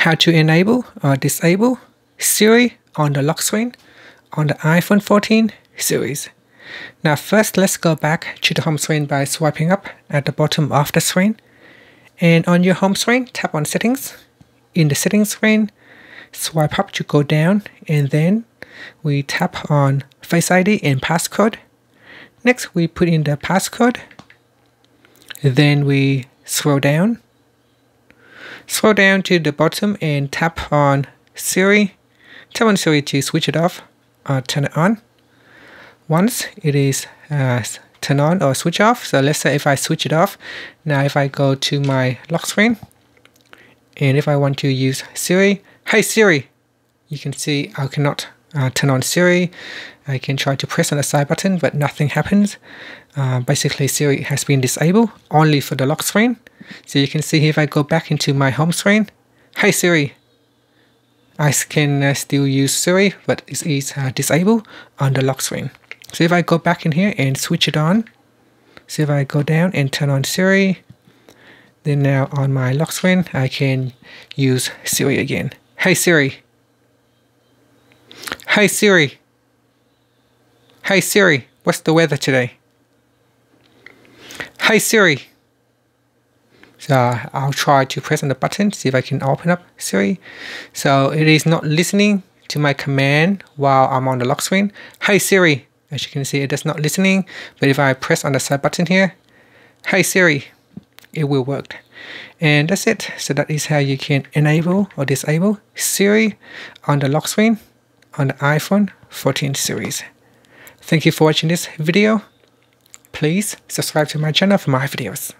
how to enable or disable Siri on the lock screen on the iPhone 14 series. Now first let's go back to the home screen by swiping up at the bottom of the screen. And on your home screen, tap on settings. In the settings screen, swipe up to go down and then we tap on Face ID and passcode. Next we put in the passcode. Then we scroll down. Scroll down to the bottom and tap on Siri. Tap on Siri to switch it off or turn it on once it is uh, turned on or switch off. So let's say if I switch it off, now if I go to my lock screen, and if I want to use Siri, hey Siri, you can see I cannot uh, turn on Siri. I can try to press on the side button, but nothing happens. Uh, basically, Siri has been disabled only for the lock screen. So you can see if I go back into my home screen, hey Siri, I can uh, still use Siri, but it is uh, disabled on the lock screen. So if I go back in here and switch it on, so if I go down and turn on Siri, then now on my lock screen, I can use Siri again. Hey Siri. Hey Siri. Hey Siri, what's the weather today? Hey Siri. So I'll try to press on the button, see if I can open up Siri. So it is not listening to my command while I'm on the lock screen. Hey Siri, as you can see, it is not listening, but if I press on the side button here, Hey Siri, it will work. And that's it. So that is how you can enable or disable Siri on the lock screen on the iPhone 14 series. Thank you for watching this video. Please subscribe to my channel for more videos.